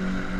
you